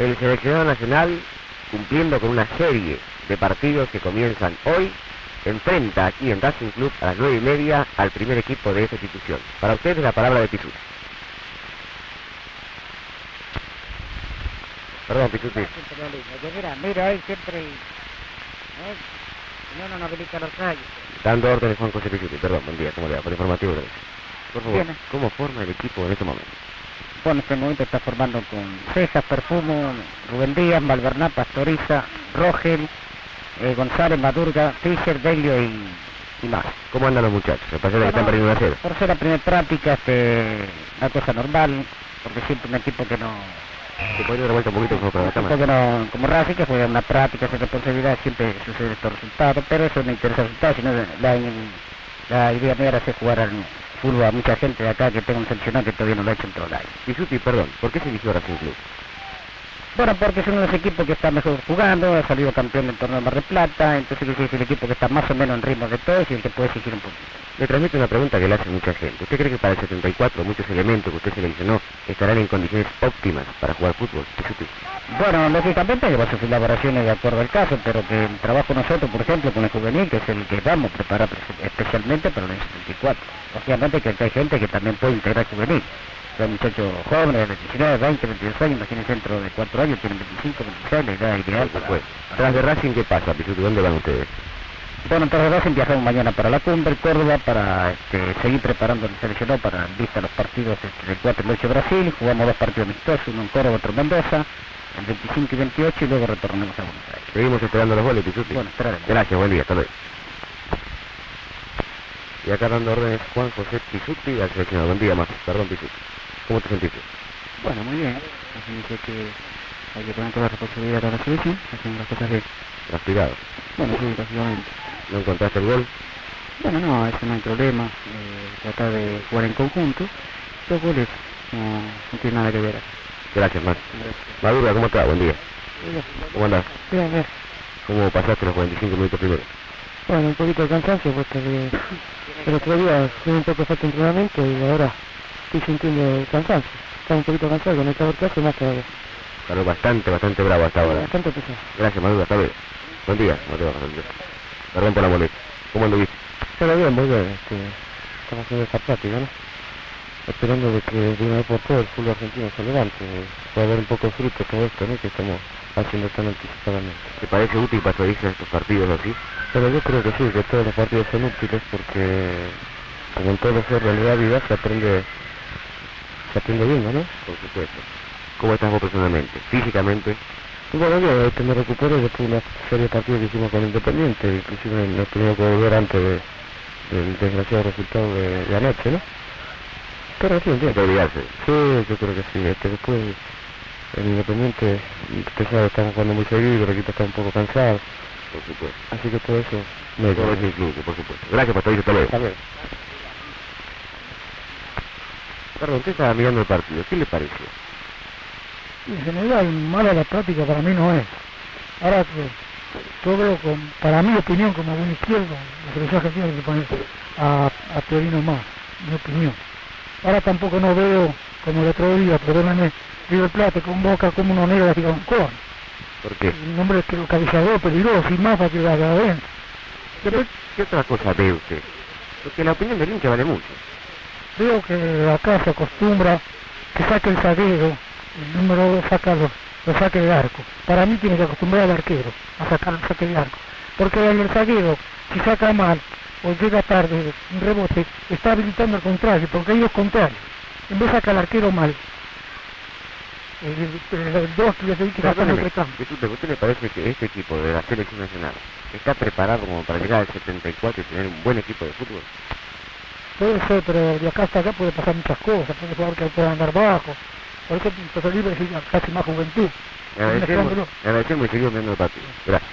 El seleccionado nacional, cumpliendo con una serie de partidos que comienzan hoy, enfrenta aquí en Racing Club a las nueve y media al primer equipo de esta institución. Para ustedes la palabra de Pichuti. Perdón, Pichuti. Mira, mira, ahí siempre... ¿eh? No, no, no habilita los calles. Dando órdenes Juan José Pichuti. Perdón, buen día, ¿cómo le va? Por informativo. Por favor. ¿cómo forma el equipo en este momento? Bueno, en este momento está formando con César, Perfumo, Rubén Díaz, Malverná, Pastoriza, Rogel, eh, González, Madurga, Fischer, Delio y, y más. ¿Cómo andan los muchachos? Me parece que están Bueno, perdiendo cero. Por ser la primera práctica, este, una cosa normal, porque siempre un equipo que no, ¿Se podría dar vuelta un poquito como para la poco no como Racing, que juega una práctica sin responsabilidad, siempre sucede estos resultados, pero eso no interesa el resultado, sino la, la idea mía era hacer jugar al fútbol a mucha gente de acá que tenga un seleccionado que todavía no lo ha hecho en todo el año. Pichuti, perdón, ¿por qué se eligió Racing Club? Bueno, porque es uno de los equipos que está mejor jugando, ha salido campeón del torneo de Mar del Plata, entonces es el equipo que está más o menos en ritmo de todos y el que puede exigir un poquito. Le transmito una pregunta que le hace mucha gente. ¿Usted cree que para el 74 muchos elementos que usted seleccionó estarán en condiciones óptimas para jugar fútbol? Bueno, lógicamente que va a sufrir elaboraciones de acuerdo al caso, pero que el trabajo nosotros, por ejemplo, con el juvenil, que es el que vamos a preparar pre- especialmente para el 74. Obviamente que hay gente que también puede integrar juvenil. Hay muchachos jóvenes de 19, 20, 22 años, imagínense dentro de 4 años, tienen 25, 26, la edad ideal. Para- supuesto. Tras de Racing, ¿qué pasa, Pichuti? ¿Dónde van ustedes? Bueno, entonces Racing viajamos mañana para la cumbre, Córdoba, para este, seguir preparando el seleccionado para vista los partidos este, del 4 y el 8 de Brasil. Jugamos dos partidos amistosos, uno en Córdoba, otro en Mendoza, el 25 y 28, y luego retornamos a Buenos Aires. Seguimos esperando los goles, Pichuti. Bueno, esperaremos. Gracias, buen día, hasta luego. Y acá dando órdenes Juan José Pichuti al seleccionado. Buen día, más. Perdón, Pichuti. ¿Cómo te sentiste? Bueno, muy bien. Así dice que hay que poner toda la responsabilidad a la selección, haciendo las cosas bien. Transpirado. Bueno, sí, básicamente. ¿No encontraste el gol? Bueno, no, eso no hay problema. Eh, tratar de jugar en conjunto. Los goles no, no tienen nada que ver. Gracias, más. Madura, ¿cómo estás? Buen día. ¿Cómo andás? Bien, bien. ¿Cómo pasaste los 45 minutos primero? Bueno, un poquito de cansancio, puesto que el otro día tuve un poco de entrenamiento y ahora estoy sintiendo cansancio. Estaba un poquito cansado con el calor que hace más todavía. Claro, bastante, bastante bravo hasta ahora. Bastante pesado. Gracias, Madura, hasta luego. Buen día. No te bajas. Perdón por la molestia. ¿Cómo anduviste? Pero bien, muy bien. Este, estamos haciendo esta práctica, ¿no? Esperando de que de una vez por todas el fútbol argentino se levante. Puede haber un poco de fruto todo esto, ¿no? Que estamos haciendo tan anticipadamente. ¿Te parece útil pastoriza estos partidos así? Pero yo creo que sí, que todos los partidos son útiles porque, como en todo es realidad vida, se aprende, aprende bien, ¿no? Por supuesto. ¿Cómo estás vos personalmente? Físicamente, bueno, yo este, me recuperé después de una serie de partidos que hicimos con Independiente, inclusive nos tuvimos que volver antes de- del desgraciado resultado de, de anoche, ¿no? Pero sí, olvidarse. Sí, yo creo que sí. Este, después, el Independiente, usted sabe, estamos jugando muy seguido, el equipo está un poco cansado, Por supuesto. así que todo eso me Todo es incluso, por supuesto. Gracias, pastoriza, hasta luego. Hasta luego. Perdón, usted estaba mirando el partido. ¿Qué le pareció? En general, mala la práctica para mí no es. Ahora veo, con, para mi opinión, como buen izquierdo, la selección argentina tiene que poner a, a Torino más, mi opinión. Ahora tampoco no veo, como el otro día, perdóname, River Plate con Boca como uno negro tira un corno. ¿Por qué? Un hombre que cabeceador, peligroso, y más para que la adentro. ¿Qué, qué otra cosa ve usted? Porque la opinión del hincha vale mucho. Veo que acá se acostumbra que saque el zaguero, el número 2 saca los, los saques de arco. Para mí tiene que acostumbrar al arquero a sacar el saque de arco. Porque el zaguero, si saca mal o llega tarde un rebote, está habilitando al contrario, porque ellos contrarios. En vez de sacar al arquero mal, el, el, el dos que se que sacar el campo. disculpe, ¿a ¿usted le parece que este equipo de la selección nacional está preparado como para llegar al 74 y tener un buen equipo de fútbol? Puede ser, pero de acá hasta acá puede pasar muchas cosas, puede ser que pueda andar bajo. Por eso Libre es casi más juventud. Agradecemos, agradecemos y seguimos viendo el partido. Gracias.